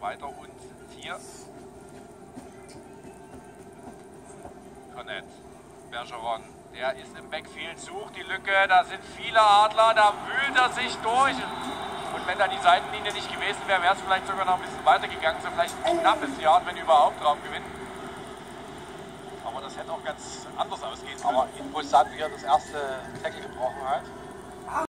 weiter und hier Cornet, Bergeron, der ist im Backfield, sucht die Lücke, da sind viele Adler, da wühlt er sich durch. Und wenn da die Seitenlinie nicht gewesen wäre, wäre es vielleicht sogar noch ein bisschen weitergegangen, so vielleicht ein knappes Jahr, wenn überhaupt Raumgewinn. Aber das hätte auch ganz anders ausgehen können. Aber interessant, wie er das erste Tackle gebrochen hat.